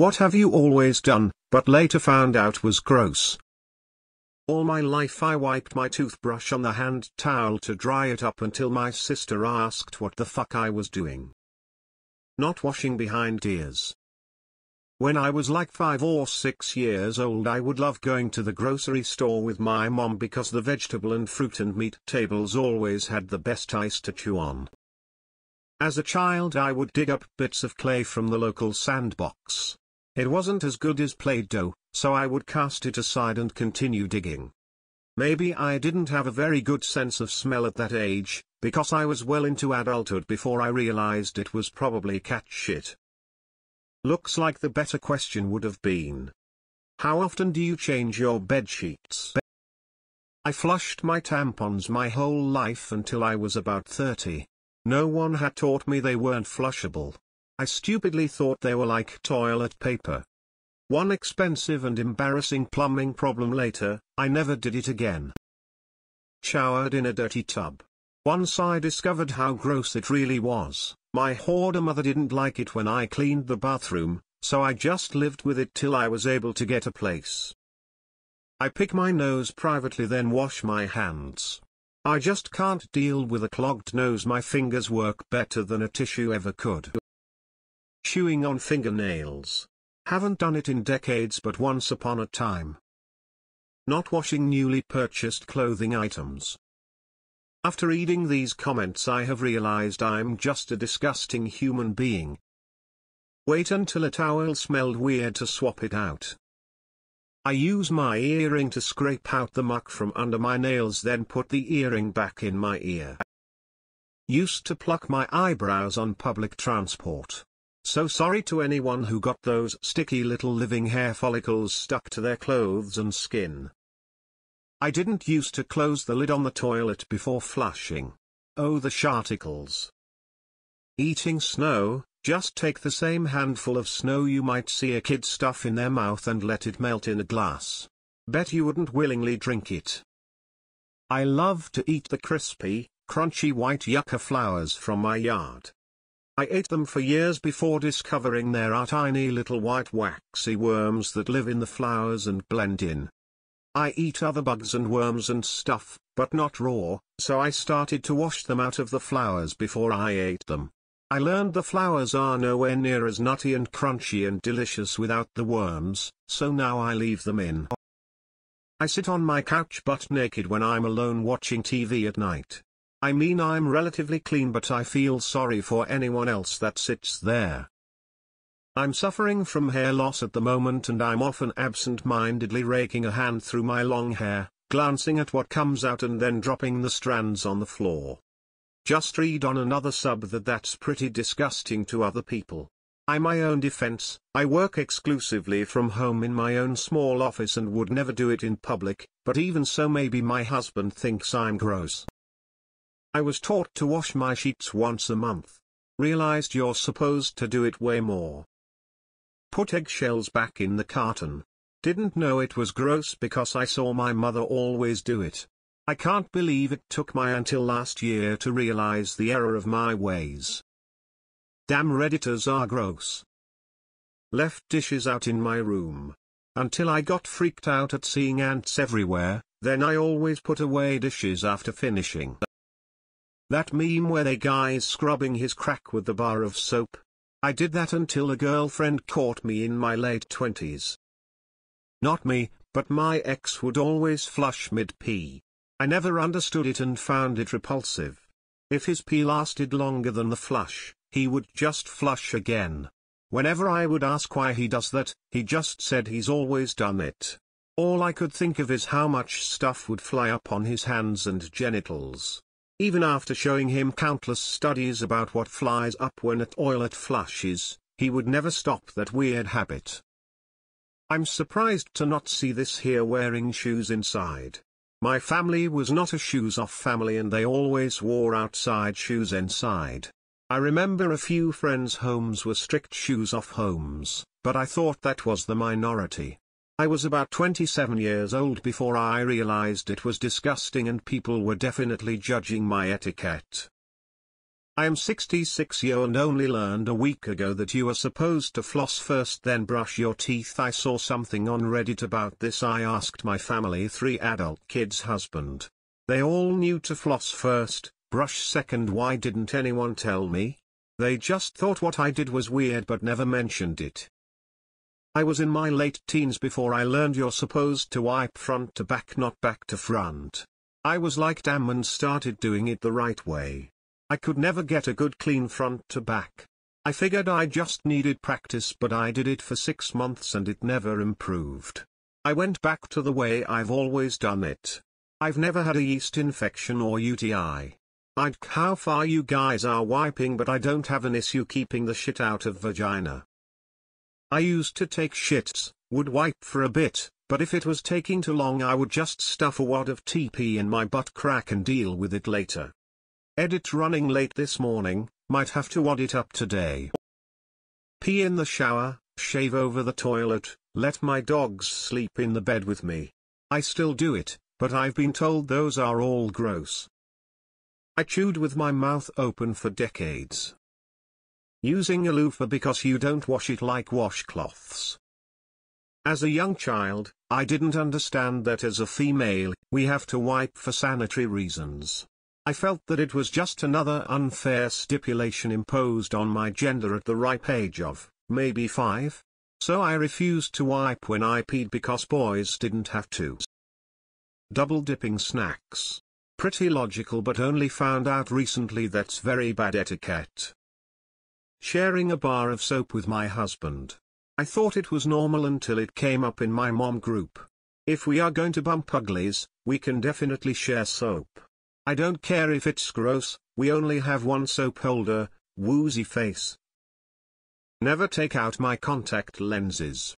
What have you always done, but later found out was gross? All my life I wiped my toothbrush on the hand towel to dry it up until my sister asked what the fuck I was doing. Not washing behind ears. When I was like 5 or 6 years old I would love going to the grocery store with my mom because the vegetable and fruit and meat tables always had the best ice to chew on. As a child I would dig up bits of clay from the local sandbox. It wasn't as good as Play-Doh, so I would cast it aside and continue digging. Maybe I didn't have a very good sense of smell at that age, because I was well into adulthood before I realized it was probably cat shit. Looks like the better question would have been. How often do you change your bed sheets? I flushed my tampons my whole life until I was about 30. No one had taught me they weren't flushable. I stupidly thought they were like toilet paper. One expensive and embarrassing plumbing problem later, I never did it again. Showered in a dirty tub. Once I discovered how gross it really was, my hoarder mother didn't like it when I cleaned the bathroom, so I just lived with it till I was able to get a place. I pick my nose privately then wash my hands. I just can't deal with a clogged nose my fingers work better than a tissue ever could. Chewing on fingernails. Haven't done it in decades but once upon a time. Not washing newly purchased clothing items. After reading these comments I have realized I'm just a disgusting human being. Wait until a towel smelled weird to swap it out. I use my earring to scrape out the muck from under my nails then put the earring back in my ear. Used to pluck my eyebrows on public transport. So sorry to anyone who got those sticky little living hair follicles stuck to their clothes and skin. I didn't used to close the lid on the toilet before flushing. Oh the sharticles. Eating snow, just take the same handful of snow you might see a kid stuff in their mouth and let it melt in a glass. Bet you wouldn't willingly drink it. I love to eat the crispy, crunchy white yucca flowers from my yard. I ate them for years before discovering there are tiny little white waxy worms that live in the flowers and blend in. I eat other bugs and worms and stuff, but not raw, so I started to wash them out of the flowers before I ate them. I learned the flowers are nowhere near as nutty and crunchy and delicious without the worms, so now I leave them in. I sit on my couch butt naked when I'm alone watching TV at night. I mean I'm relatively clean but I feel sorry for anyone else that sits there. I'm suffering from hair loss at the moment and I'm often absent-mindedly raking a hand through my long hair, glancing at what comes out and then dropping the strands on the floor. Just read on another sub that that's pretty disgusting to other people. I my own defense, I work exclusively from home in my own small office and would never do it in public, but even so maybe my husband thinks I'm gross. I was taught to wash my sheets once a month. Realized you're supposed to do it way more. Put eggshells back in the carton. Didn't know it was gross because I saw my mother always do it. I can't believe it took my until last year to realize the error of my ways. Damn redditors are gross. Left dishes out in my room. Until I got freaked out at seeing ants everywhere, then I always put away dishes after finishing. That meme where they guy's scrubbing his crack with the bar of soap. I did that until a girlfriend caught me in my late twenties. Not me, but my ex would always flush mid-pee. I never understood it and found it repulsive. If his pee lasted longer than the flush, he would just flush again. Whenever I would ask why he does that, he just said he's always done it. All I could think of is how much stuff would fly up on his hands and genitals. Even after showing him countless studies about what flies up when a toilet flushes, he would never stop that weird habit. I'm surprised to not see this here wearing shoes inside. My family was not a shoes-off family and they always wore outside shoes inside. I remember a few friends' homes were strict shoes-off homes, but I thought that was the minority. I was about 27 years old before I realized it was disgusting and people were definitely judging my etiquette. I am 66 year and only learned a week ago that you are supposed to floss first then brush your teeth. I saw something on Reddit about this. I asked my family three adult kids husband. They all knew to floss first, brush second. Why didn't anyone tell me? They just thought what I did was weird but never mentioned it. I was in my late teens before I learned you're supposed to wipe front to back not back to front. I was like damn and started doing it the right way. I could never get a good clean front to back. I figured I just needed practice but I did it for six months and it never improved. I went back to the way I've always done it. I've never had a yeast infection or UTI. I'd how far you guys are wiping but I don't have an issue keeping the shit out of vagina. I used to take shits, would wipe for a bit, but if it was taking too long I would just stuff a wad of TP in my butt crack and deal with it later. Edit running late this morning, might have to wad it up today. Pee in the shower, shave over the toilet, let my dogs sleep in the bed with me. I still do it, but I've been told those are all gross. I chewed with my mouth open for decades. Using a loofah because you don't wash it like washcloths. As a young child, I didn't understand that as a female, we have to wipe for sanitary reasons. I felt that it was just another unfair stipulation imposed on my gender at the ripe age of, maybe five. So I refused to wipe when I peed because boys didn't have to. Double dipping snacks. Pretty logical but only found out recently that's very bad etiquette. Sharing a bar of soap with my husband. I thought it was normal until it came up in my mom group. If we are going to bump uglies, we can definitely share soap. I don't care if it's gross, we only have one soap holder, woozy face. Never take out my contact lenses.